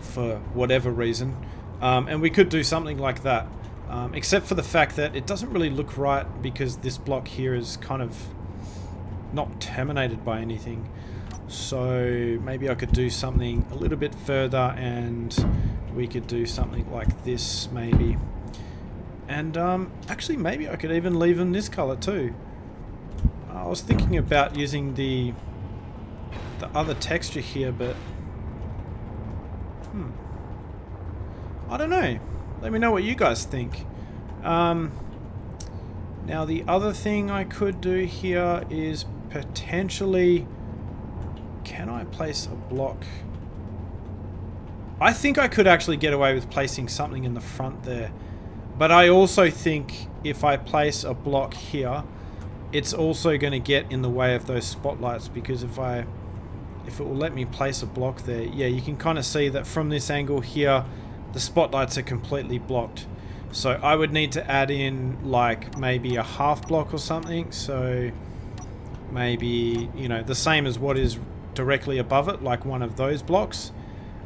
for whatever reason. Um, and we could do something like that. Um, except for the fact that it doesn't really look right because this block here is kind of not terminated by anything. So maybe I could do something a little bit further and we could do something like this maybe. And um, actually maybe I could even leave them this color too. I was thinking about using the the other texture here but hmm I don't know let me know what you guys think. Um, now the other thing I could do here is potentially... Can I place a block? I think I could actually get away with placing something in the front there. But I also think if I place a block here, it's also going to get in the way of those spotlights because if I if it will let me place a block there, yeah, you can kind of see that from this angle here, the spotlights are completely blocked. So I would need to add in like maybe a half block or something. So maybe, you know, the same as what is directly above it, like one of those blocks.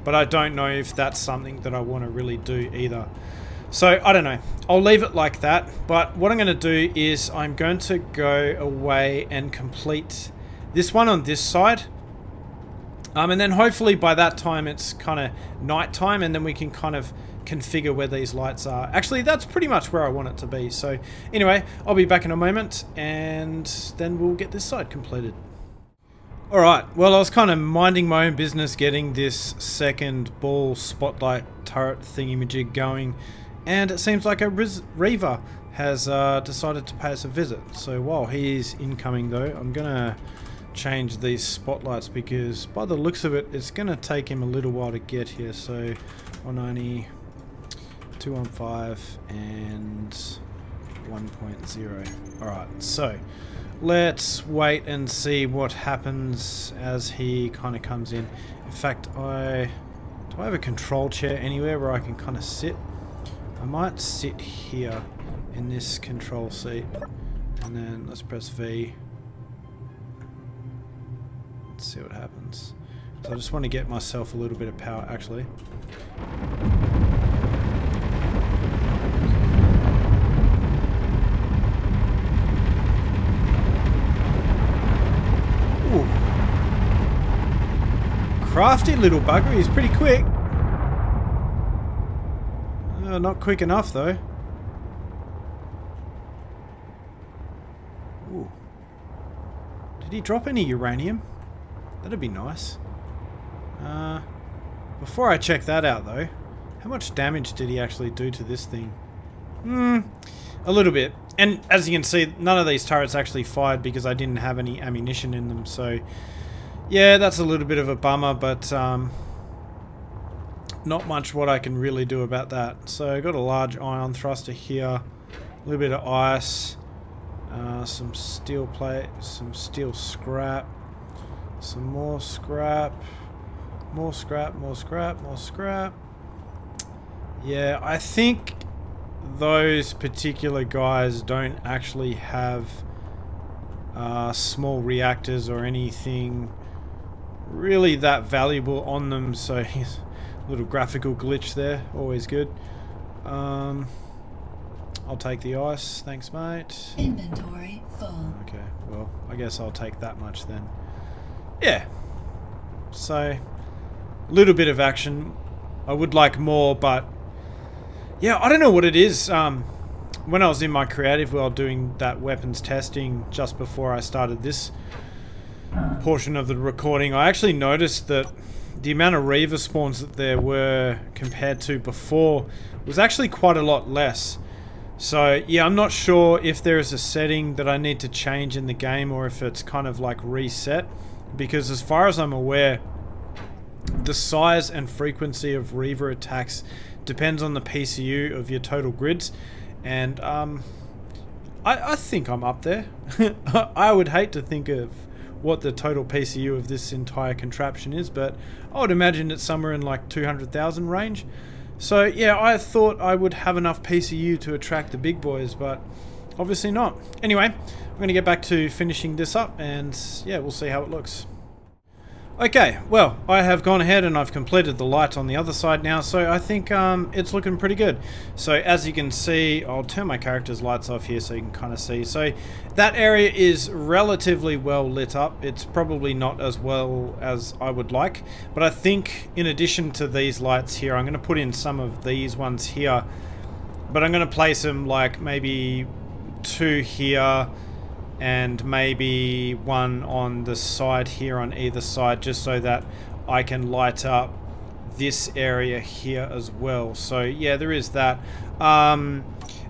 But I don't know if that's something that I want to really do either. So I don't know. I'll leave it like that. But what I'm going to do is I'm going to go away and complete this one on this side. Um, and then hopefully by that time it's kind of night time and then we can kind of configure where these lights are. Actually, that's pretty much where I want it to be. So anyway, I'll be back in a moment and then we'll get this side completed. Alright, well I was kind of minding my own business getting this second ball spotlight turret thingy-majig going and it seems like a Reaver has uh, decided to pay us a visit. So while he is incoming though, I'm to change these spotlights because by the looks of it it's to take him a little while to get here. So 190 215 and 1.0 alright so let's wait and see what happens as he kind of comes in in fact I do I have a control chair anywhere where I can kind of sit I might sit here in this control seat and then let's press V Let's see what happens. So I just want to get myself a little bit of power, actually. Ooh. Crafty little bugger, he's pretty quick. Uh, not quick enough, though. Ooh. Did he drop any uranium? That'd be nice. Uh, before I check that out though, how much damage did he actually do to this thing? Hmm, a little bit. And as you can see, none of these turrets actually fired because I didn't have any ammunition in them. So, yeah, that's a little bit of a bummer, but um, not much what I can really do about that. So, I've got a large ion thruster here, a little bit of ice, uh, some steel plate, some steel scrap, some more scrap. More scrap, more scrap, more scrap. Yeah, I think those particular guys don't actually have uh, small reactors or anything really that valuable on them. So little graphical glitch there, always good. Um, I'll take the ice, thanks mate. Inventory full. Okay, well, I guess I'll take that much then. Yeah. So, a little bit of action. I would like more, but yeah, I don't know what it is. Um, when I was in my creative world doing that weapons testing just before I started this portion of the recording, I actually noticed that the amount of Reaver spawns that there were compared to before was actually quite a lot less. So yeah, I'm not sure if there is a setting that I need to change in the game or if it's kind of like reset. Because as far as I'm aware, the size and frequency of Reaver attacks depends on the PCU of your total grids. And um, I, I think I'm up there. I would hate to think of what the total PCU of this entire contraption is, but I would imagine it's somewhere in like 200,000 range. So yeah, I thought I would have enough PCU to attract the big boys, but obviously not. Anyway, I'm going to get back to finishing this up and yeah, we'll see how it looks. Okay, well, I have gone ahead and I've completed the light on the other side now, so I think um, it's looking pretty good. So as you can see, I'll turn my character's lights off here so you can kind of see. So that area is relatively well lit up. It's probably not as well as I would like, but I think in addition to these lights here, I'm going to put in some of these ones here, but I'm going to place them like maybe two here, and maybe one on the side here on either side just so that I can light up this area here as well. So yeah there is that. Um,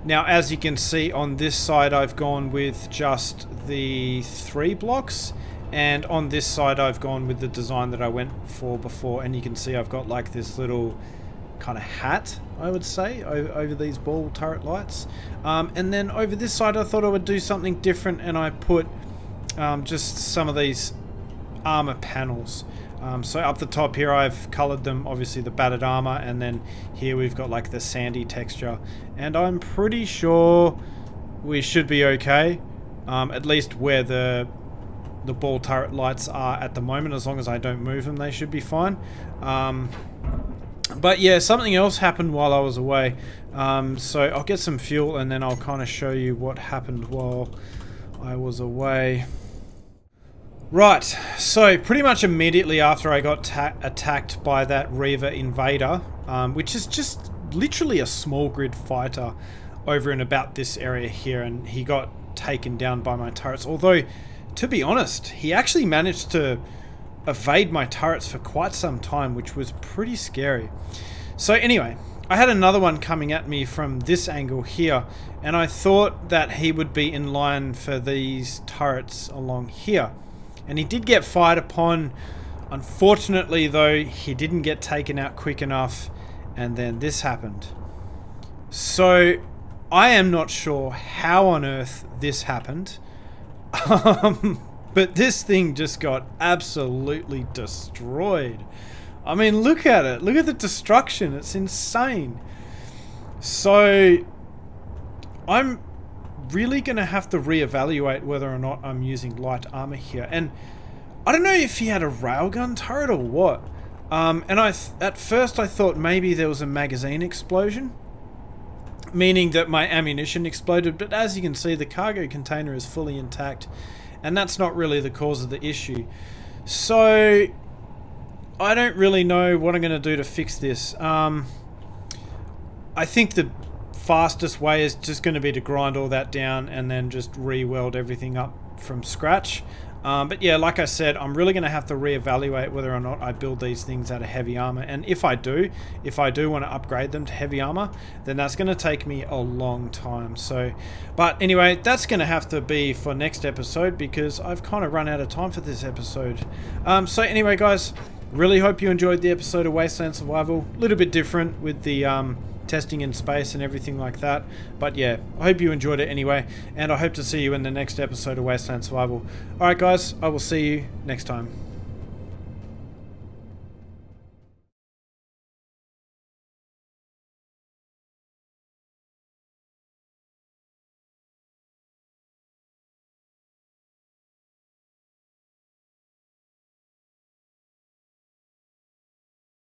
now as you can see on this side I've gone with just the three blocks and on this side I've gone with the design that I went for before. And you can see I've got like this little kind of hat, I would say, over, over these ball turret lights. Um, and then over this side, I thought I would do something different, and I put um, just some of these armor panels. Um, so up the top here, I've colored them, obviously the battered armor, and then here we've got like the sandy texture. And I'm pretty sure we should be okay, um, at least where the the ball turret lights are at the moment. As long as I don't move them, they should be fine. Um, but yeah, something else happened while I was away. Um, so I'll get some fuel and then I'll kind of show you what happened while I was away. Right, so pretty much immediately after I got attacked by that Reaver Invader, um, which is just literally a small grid fighter over and about this area here, and he got taken down by my turrets. Although, to be honest, he actually managed to evade my turrets for quite some time, which was pretty scary. So anyway, I had another one coming at me from this angle here, and I thought that he would be in line for these turrets along here. And he did get fired upon. Unfortunately, though, he didn't get taken out quick enough, and then this happened. So, I am not sure how on earth this happened. Um, But this thing just got absolutely destroyed. I mean, look at it. Look at the destruction. It's insane. So, I'm really going to have to reevaluate whether or not I'm using light armor here. And I don't know if he had a railgun turret or what. Um, and I at first I thought maybe there was a magazine explosion. Meaning that my ammunition exploded. But as you can see, the cargo container is fully intact and that's not really the cause of the issue. So, I don't really know what I'm going to do to fix this. Um, I think the fastest way is just going to be to grind all that down and then just re-weld everything up from scratch. Um, but yeah, like I said, I'm really going to have to reevaluate whether or not I build these things out of heavy armor. And if I do, if I do want to upgrade them to heavy armor, then that's going to take me a long time. So, but anyway, that's going to have to be for next episode because I've kind of run out of time for this episode. Um, so anyway, guys, really hope you enjoyed the episode of Wasteland Survival. A little bit different with the um, testing in space and everything like that. But yeah, I hope you enjoyed it anyway, and I hope to see you in the next episode of Wasteland Survival. Alright guys, I will see you next time.